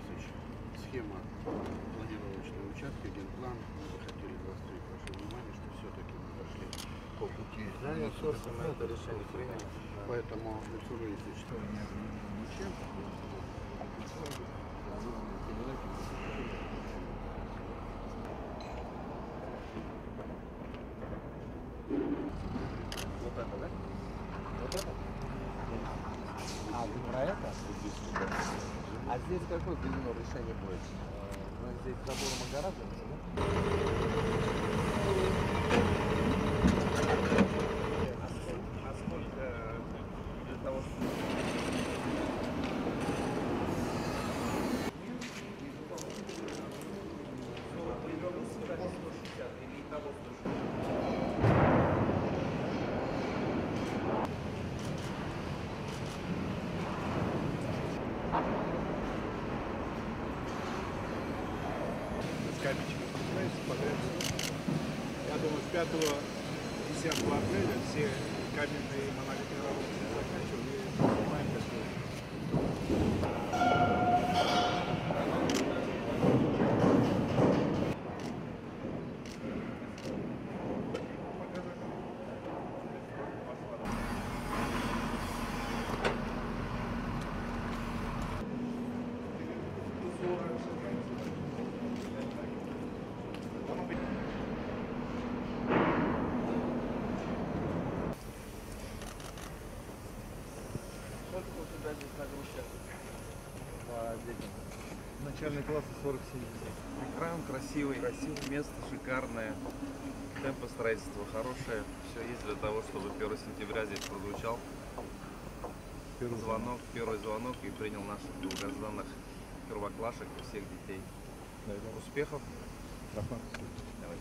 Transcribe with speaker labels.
Speaker 1: Борисович, схема планировочного участка, генплан. Мы бы хотели заострить ваше внимание, что все-таки мы пошли по пути.
Speaker 2: Да, я просто мы это решение приняли.
Speaker 1: Поэтому, Артур Борисович, что чем?
Speaker 2: Вот это, да? Вот это? А, вы про это? А здесь какое глубину решение будет? Мы здесь забором огораживаемся, да?
Speaker 3: А сколько для того, чтобы...
Speaker 4: Я думаю, с 5-10 апреля все каменные монолитные работы заканчиваем и снимаем.
Speaker 2: Здесь нагрузка по детям?
Speaker 4: Начальный класс 47.
Speaker 3: Экран красивый, красивый, место шикарное, темпы строительства хорошие. Все есть для того, чтобы 1 сентября здесь прозвучал звонок, первый звонок и принял наших долгожданных первоклашек и всех детей. Успехов! Давай.